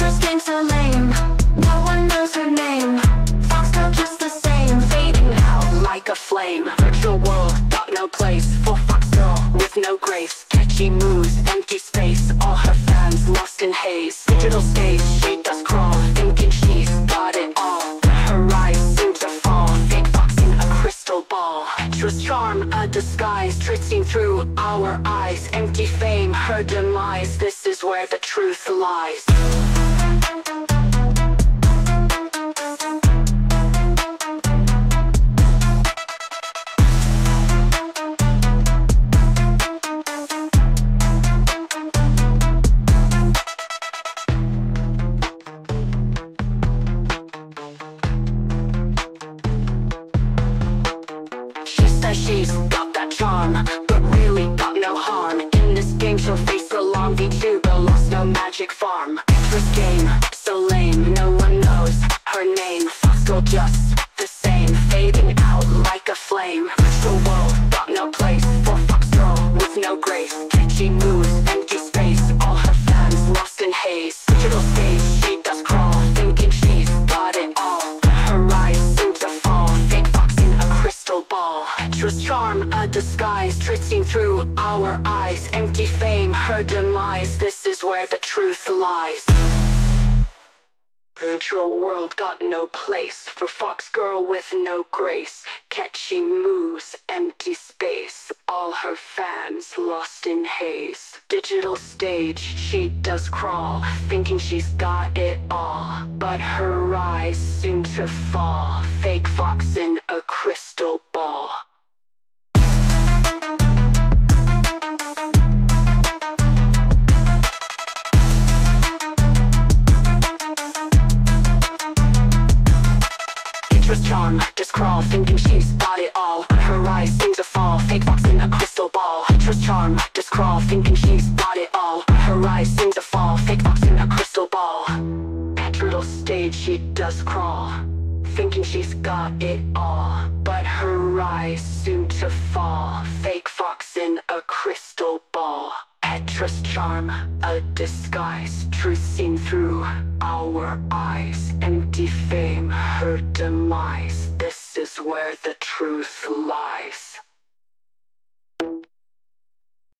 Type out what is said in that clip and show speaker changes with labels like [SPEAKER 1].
[SPEAKER 1] Petra's games are lame, no one knows her name. Foxtail just the same, fading out like a flame. Virtual world got no place for Fox girl with no grace. Catchy moves, empty space, all her fans lost in haze. Digital stage, she does crawl, thinking she's got it all. Eyes seem to fall, fake fox in a crystal ball. Petra's charm, a disguise, tricking through our eyes. Empty fame, her demise. This is where the truth lies. She says she's got that charm, but really got no harm. In this game, she'll face a long VTuber, lost no magic farm. Girl just the same, fading out like a flame. The world got no place for Fox girl with no grace. Catchy moves, empty space, all her fans lost in haze. Digital stage, she does crawl, thinking she's got it all. Her eyes seem to fall, fake fox in a crystal ball. Petra's charm, a disguise, tricking through our eyes. Empty fame, her demise. This is where the truth lies. Virtual world got no place for Fox girl with no grace. Catchy moves, empty space, all her fans lost in haze. Digital stage, she does crawl, thinking she's got it all. But her rise soon to fall, fake fox in charm, just crawl, thinking she's got it all. Her eyes seem to fall, fake fox in a crystal ball. Trust charm, just crawl, thinking she's got it all. Her eyes seem to fall, fake fox in a crystal ball. Petrol stage, she does crawl, thinking she's got it all. But her eyes seem to fall, fake charm, a disguise, truth seen through our eyes. Empty fame, her demise. This is where the truth lies.